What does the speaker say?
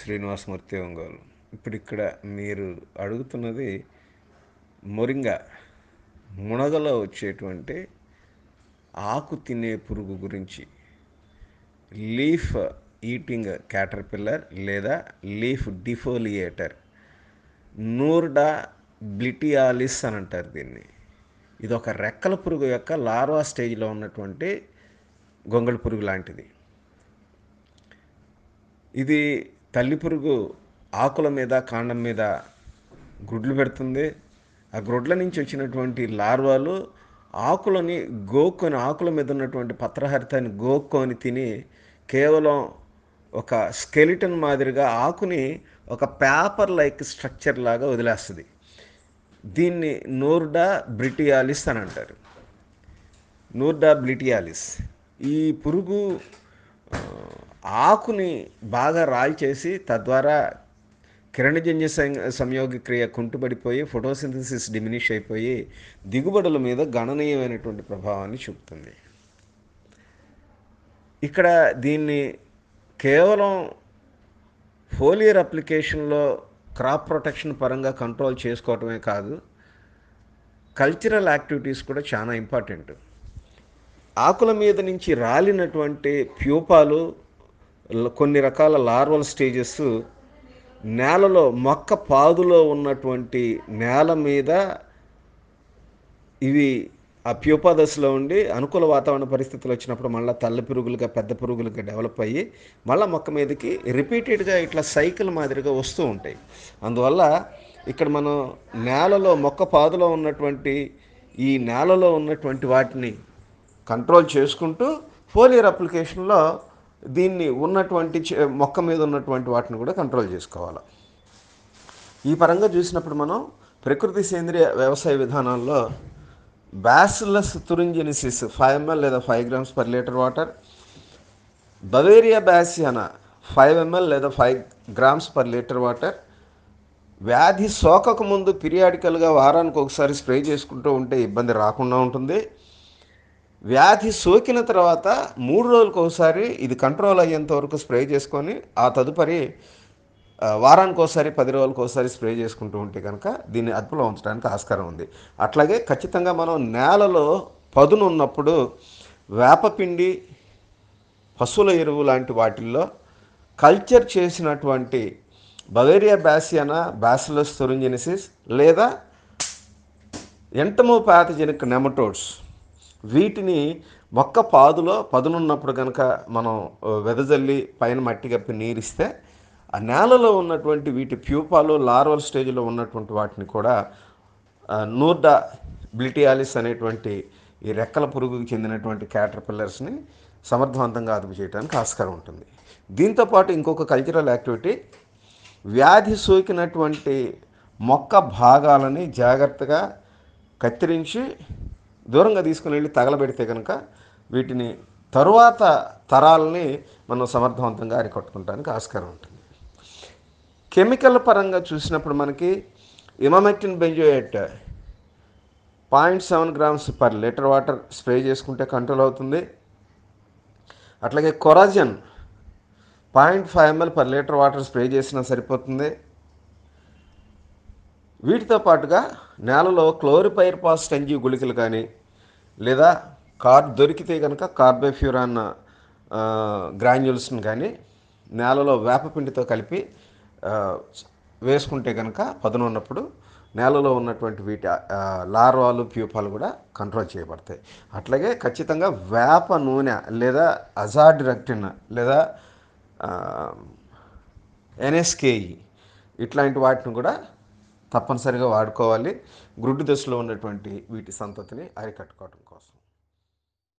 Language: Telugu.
శ్రీనివాసమూర్తి ఒంగోలు. ఇప్పుడు ఇక్కడ మీరు అడుగుతున్నది మొరింగా. మునగలో వచ్చేటువంటి ఆకు తినే పురుగు గురించి. లీఫ్ ఈటింగ్ క్యాటర్పిల్లర్ లేదా లీఫ్ డిఫోలియేటర్. నూర్డా బ్లిటియాలిస్ అని అంటారు దీన్ని. ఇది ఒక రెక్కల పురుగు యొక్క లార్వా స్టేజ్లో ఉన్నటువంటి గొంగళి పురుగు లాంటిది. ఇది తల్లి పురుగు ఆకుల మీద కాండం మీద గుడ్లు పెడుతుంది. ఆ గుడ్ల నుంచి వచ్చినటువంటి లార్వాలు ఆకులని గోక్కొని ఆకుల మీద ఉన్నటువంటి పత్రహరితాన్ని గోక్కొని తిని కేవలం ఒక స్కెలిటన్ మాదిరిగా ఆకుని ఒక పేపర్ లైక్ స్ట్రక్చర్ లాగా వదిలేస్తుంది. దీన్ని నూర్డా బ్రిటియాలిస్ అని అంటారు. నూర్డా బ్లిటియాలిస్ ఈ పురుగు ఆకుని బాగా రాల్చేసి తద్వారా కిరణజన్య సం- సంయోగ క్రియ కుంటుపడిపోయి ఫోటోసింథసిస్ డిమినిష్ అయిపోయి దిగుబడుల మీద గణనీయమైనటువంటి ప్రభావాన్ని చూపుతుంది. ఇక్కడ దీన్ని కేవలం ఫోలియర్ అప్లికేషన్లో క్రాప్ ప్రొటెక్షన్ పరంగా కంట్రోల్ చేసుకోవటమే కాదు కల్చరల్ యాక్టివిటీస్ కూడా చాలా ఇంపార్టెంట్. ఆకుల మీద నుంచి రాలినటువంటి ప్యూపాలు కొన్ని రకాల లార్వల్ స్టేజెస్ నేలలో మొక్క పాదులో ఉన్నటువంటి నేల మీద ఇవి ఆ ప్యూపా దశలో ఉండి అనుకూల వాతావరణ పరిస్థితులు వచ్చినప్పుడు మళ్ళీ తల్ల పురుగులుగా పెద్ద పురుగులుగా డెవలప్ అయ్యి మళ్ళీ మొక్క మీదకి రిపీటెడ్గా ఇట్లా సైకిల్ మాదిరిగా వస్తూ ఉంటాయి. అందువల్ల ఇక్కడ మనం నేలలో మొక్క పాదులో ఉన్నటువంటి ఈ నేలలో ఉన్నటువంటి వాటిని కంట్రోల్ చేసుకుంటూ ఫోలియర్ అప్లికేషన్లో దీన్ని ఉన్నటువంటి మొక్క మీద ఉన్నటువంటి వాటిని కూడా కంట్రోల్ చేసుకోవాలి. ఈ పరంగా చూసినప్పుడు మనం ప్రకృతి సేంద్రియ వ్యవసాయ విధానాల్లో బ్యాసిల్లస్ తురింజెనిసిస్ ఫైవ్ ఎంఎల్ లేదా five grams per litre water Beauveria bassiana five ML లేదా five grams per litre water వ్యాధి సోకకు ముందు పీరియాడికల్గా వారానికి ఒకసారి స్ప్రే చేసుకుంటూ ఉంటే ఇబ్బంది రాకుండా ఉంటుంది. వ్యాధి సోకిన తర్వాత మూడు రోజులకు ఒకసారి ఇది కంట్రోల్ అయ్యేంత వరకు స్ప్రే చేసుకొని ఆ తదుపరి వారానికి ఒకసారి పది రోజులకు ఒకసారి స్ప్రే చేసుకుంటూ ఉంటే కనుక దీన్ని అదుపులో ఉంచడానికి ఆస్కారం ఉంది. అట్లాగే ఖచ్చితంగా మనం నేలలో పదును ఉన్నప్పుడు వేపపిండి పశువుల ఎరువు లాంటి వాటిల్లో కల్చర్ చేసినటువంటి బవేరియా బ్యాసియానా బ్యాసిలస్ థొరింజెనిసిస్ లేదా ఎంటమోపాథజెనిక్ నెమటోడ్స్ వీటిని మొక్క పాదులో పదునున్నప్పుడు కనుక మనం వెదజల్లి పైన మట్టి కప్పి నీరిస్తే ఆ నేలలో ఉన్నటువంటి వీటి ప్యూపాలు లార్వల్ స్టేజ్లో ఉన్నటువంటి వాటిని కూడా నూర్డా బ్లిటియాలిస్ అనేటువంటి ఈ రెక్కల పురుగుకి చెందినటువంటి క్యాటర్పిల్లర్స్ని సమర్థవంతంగా అదుపు చేయడానికి ఆస్కారం ఉంటుంది. దీంతోపాటు ఇంకొక కల్చరల్ యాక్టివిటీ వ్యాధి సోకినటువంటి మొక్క భాగాలని జాగ్రత్తగా కత్తిరించి దూరంగా తీసుకుని వెళ్ళి తగలబెడితే కనుక వీటిని తరువాత తరాలని మనం సమర్థవంతంగా అరికట్టుకుంటానికి ఆస్కారం ఉంటుంది. కెమికల్ పరంగా చూసినప్పుడు మనకి emamectin benzoate point seven grams per litre water spray చేసుకుంటే కంట్రోల్ అవుతుంది. అట్లాగే Coragen point five ML per litre water spray చేసినా సరిపోతుంది. వీటితో పాటుగా నేలలో క్లోరిపైర్పాస్ టెంజీ గుళికలు కానీ లేదా కార్ దొరికితే కనుక కార్బోఫ్యూరాన్ గ్రాన్యుల్స్ని కానీ నేలలో వేపపిండితో కలిపి వేసుకుంటే కనుక పదును ఉన్నప్పుడు నేలలో ఉన్నటువంటి వీటి లార్వాలు ప్యూపాలు కూడా కంట్రోల్ చేయబడతాయి. అట్లాగే ఖచ్చితంగా వేప నూనె లేదా అజాడిరక్టిన్ లేదా ఎన్ఎస్కేఈ ఇట్లాంటి వాటిని కూడా తప్పనిసరిగా వాడుకోవాలి. గ్రుడ్డు దశలో ఉన్నటువంటి వీటి సంతతిని అరికట్టుకోవడం కోసం.